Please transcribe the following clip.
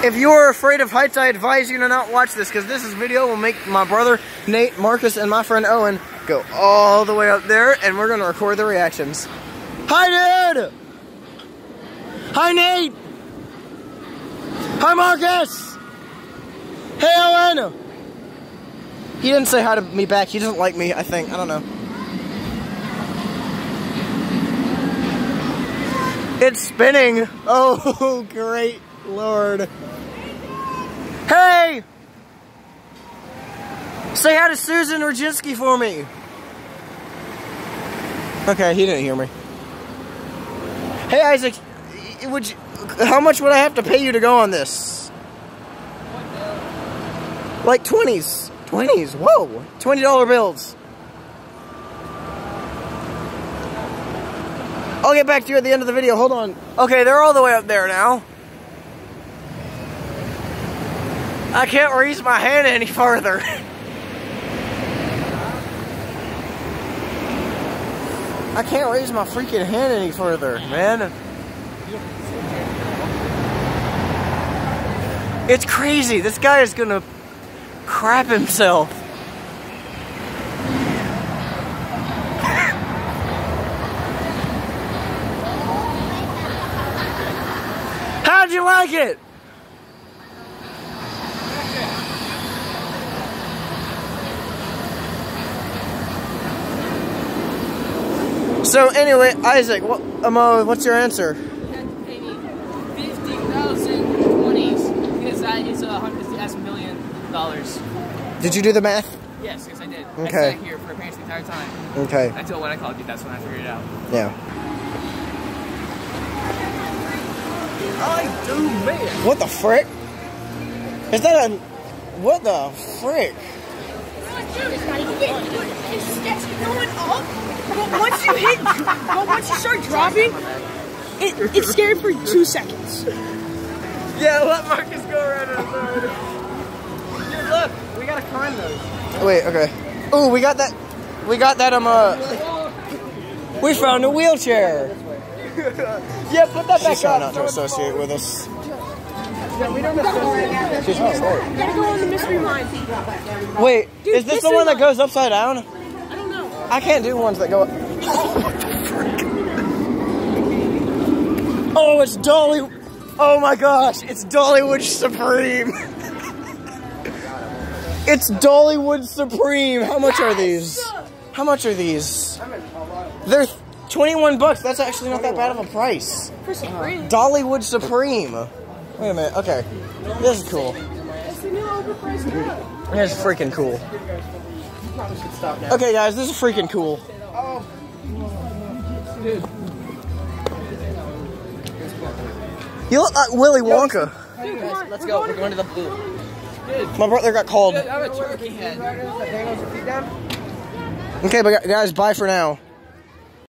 If you are afraid of heights, I advise you to not watch this because this is video will make my brother Nate, Marcus, and my friend Owen go all the way up there and we're gonna record the reactions. Hi dude! Hi Nate! Hi Marcus! Hey Owen! He didn't say hi to me back. He doesn't like me, I think. I don't know. It's spinning. Oh, great lord. Hey! Say hi to Susan Roginski for me. Okay, he didn't hear me. Hey Isaac, would you, how much would I have to pay you to go on this? Like 20s. 20s, whoa. $20 bills. I'll get back to you at the end of the video, hold on. Okay, they're all the way up there now. I can't raise my hand any further. I can't raise my freaking hand any further, man. It's crazy. This guy is gonna crap himself. How'd you like it? So anyway, Isaac, what, um, uh, what's your answer? You had to pay me 50,000 20s because that is a hundred, that's a million dollars. Did you do the math? Yes, yes, I did. Okay. I sat here for parents the entire time Okay. until when I called you. That's when I figured it out. Yeah. I do, man. What the frick? Is that a what the frick? It's going up, but once you hit, but once you start dropping, it, it's scary for two seconds. Yeah, let Marcus go around and around. Here, look, we gotta climb those. Wait, okay. Oh, we got that. We got that. Um, uh, we found a wheelchair. Yeah, put that back She's trying not to associate with us. Yeah, we don't associate. She's my sword. Gotta go on the mystery mine. Wait, Dude, is this this the is one that goes upside down? I don't know. I can't do ones that go. oh, it's Dolly. Oh my gosh, it's Dollywood Supreme. it's Dollywood Supreme. How much are these? How much are these? They're 21 bucks. That's actually not that bad of a price. For Supreme. Dollywood Supreme. Wait a minute. Okay. This is cool. It's the new overpriced rate. This is freaking cool. Okay, guys, this is freaking cool. You look like Willy Wonka. Let's go. We're going to the blue. My brother got called. I'm a turkey head. Okay, but guys, bye for now.